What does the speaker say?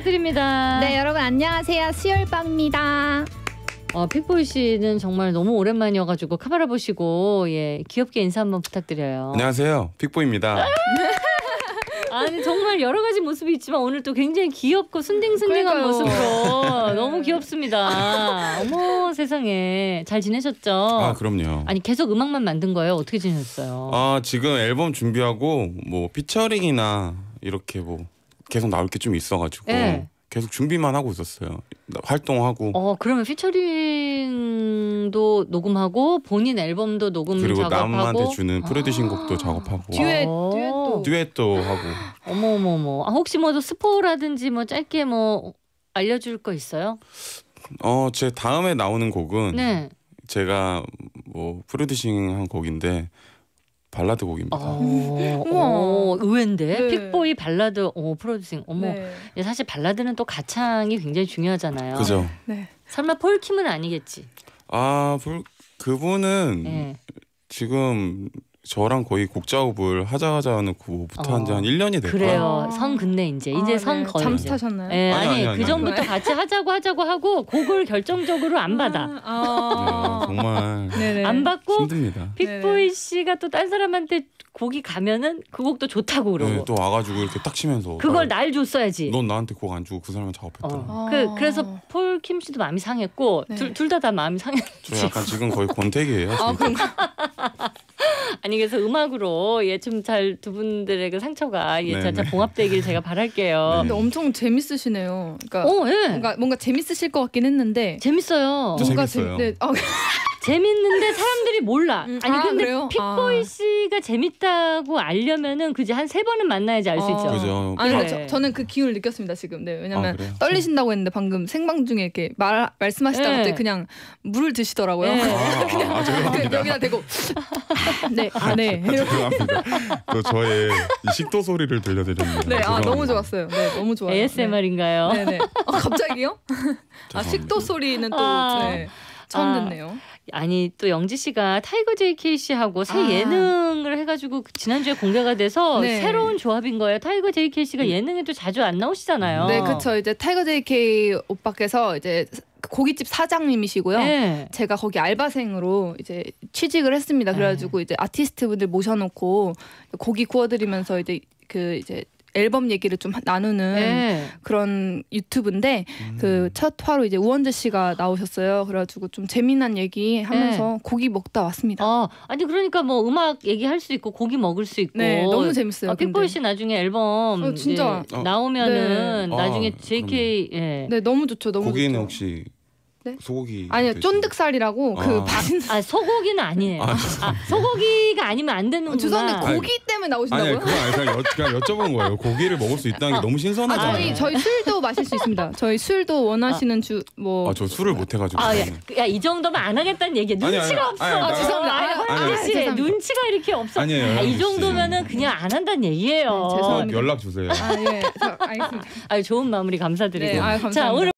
부탁드립니다. 네 여러분 안녕하세요 수열빵입니다. 어, 픽보이 씨는 정말 너무 오랜만이어가지고 카메라 보시고 예 귀엽게 인사 한번 부탁드려요. 안녕하세요. 픽보입니다. 아니 정말 여러 가지 모습이 있지만 오늘 또 굉장히 귀엽고 순딩순딩한 그러니까요. 모습으로 너무 귀엽습니다. 어머 세상에 잘 지내셨죠? 아 그럼요. 아니 계속 음악만 만든 거예요? 어떻게 지내셨어요? 아 지금 앨범 준비하고 뭐 피처링이나 이렇게 뭐 계속 나올 게 좀 있어가지고 네. 계속 준비만 하고 있었어요. 활동하고 어 그러면 피처링도 녹음하고 본인 앨범도 녹음 그리고 작업하고 남한테 주는 프로듀싱 아. 곡도 작업하고 듀엣 어. 듀엣도 듀엣도 하고 어머 어머 어머. 아, 혹시 뭐 스포라든지 뭐 짧게 뭐 알려줄 거 있어요? 어제 다음에 나오는 곡은 네. 제가 뭐 프로듀싱 한 곡인데 발라드 곡입니다. 어, 우와. 어, 의외인데 네. 픽보이 발라드 어, 프로듀싱 어머 네. 예, 사실 발라드는 또 가창이 굉장히 중요하잖아요. 그죠? 네. 설마 폴킴은 아니겠지? 아 불- 그분은 예. 지금 저랑 거의 곡 작업을 하자 하자 하는 그부터 어. 한지한 1년이 됐고 그래요. 아. 선 근네 이제 이제 아, 선 네. 거의 잠수. 타셨나요? 예, 아니, 아니, 아니, 아니, 그. 전부터 같이 하자고 하자고 하고 곡을 결정적으로 안 받아. 아, 네, 정말 네네. 안 받고 힘듭니다. 픽보이 씨가 또 딴 사람한테 곡이 가면은 그 곡도 좋다고 그러고 네, 또 와가지고 이렇게 딱 치면서 그걸 나, 날 줬어야지. 넌 나한테 곡 안 주고 그 사람을 작업했더라. 어. 아. 그 그래서 폴킴 씨도 마음이 상했고 네. 둘다다 마음이 상했. 저 약간 지금 거의 권태기예요. 아? 아니 그래서 음악으로 예 좀 잘 두 분들의 그 상처가 예 네, 잘 네. 봉합되길 제가 바랄게요. 근데 엄청 재밌으시네요. 그러니까 어, 예. 뭔가 뭔가 재밌으실 것 같긴 했는데 재밌어요. 저 뭔가 재밌어요. 재- 네. 아, 재밌는데 사람들이 몰라. 음, 아니 아, 근데 그래요? 픽보이 아. 씨가 재밌다고 알려면은 그지 한 세 번은 만나야지 알수 아. 있죠. 그죠. 아니 그래. 저, 저는 그 기운을 느꼈습니다 지금. 네 왜냐면 아? 떨리신다고 했는데 방금 생방 중에 이렇게 말 말씀하시다가 네. 갑자기 그냥 물을 드시더라고요. 네. 아, 아, 아, 그 죄송합니다. 여기다 대고 네, 아, 네. 죄송합니다. 또 저의 이 식도 소리를 들려드렸네요. 네, 아. 너무 좋았어요. 네, 너무 좋아요. ASMR인가요? 네, 네. 어, 갑자기요? 아. 식도 소리는 또 아. 네, 처음 아. 듣네요. 아니 또 영지 씨가 타이거 JK 씨하고 새 아. 예능을 해가지고 그 지난주에 공개가 돼서 네. 새로운 조합인 거예요. 타이거 JK 씨가 예능에 도 자주 안 나오시잖아요. 네, 그렇죠. 이제 타이거 JK 오빠께서 이제 고깃집 사장님이시고요. 네. 제가 거기 알바생으로 이제 취직을 했습니다. 그래가지고 이제 아티스트분들 모셔놓고 고기 구워드리면서 이제 그 이제 앨범 얘기를 좀 나누는 네. 그런 유튜브인데 음. 그첫 화로 이제 우원재 씨가 나오셨어요. 그래가지고 좀 재미난 얘기 하면서 고기 먹다 왔습니다. 어, 아니 그러니까 뭐 음악 얘기할 수 있고 고기 먹을 수 있고. 네, 너무 재밌어요. 아, 픽보이. 씨 나중에 앨범 어, 진짜. 어. 나오면은 네. 나중에 아, JK 예. 네, 너무 좋죠. 너무 고기는 좋죠. 혹시 네? 소고기 아니요? 쫀득살이라고 그 아. 반. 아 소고기는 아니에요. 아, 아, 소고기가 아니면 안 되는구나. 어, 죄송한데 아니, 고기 때문에 아니 나오신다고요? 그건 아니 그냥, 여, 그냥 여쭤본 거예요. 고기를 먹을 수 있다는 게 너무 아, 신선하잖아요. 저희 저희 술도 마실 수 있습니다. 저희 술도 원하시는 주 뭐. 아, 저 술을 못 해가지고. 아, 야, 야, 이 정도면 안 하겠다는 얘기야. 아니, 눈치가 아니, 없어. 아니, 아니, 아, 죄송합니다. 아니, 아, 아, 씨. 눈치가 이렇게 없어. 아니에요, 아, 이. 정도면은 그냥 안 한다는 얘기예요. 네, 죄송합니다. 연락 주세요. 아 예, 저, 알겠습니다. 아, 좋은 마무리 감사드리고. 네, 아, 자, 감사합니다. 오늘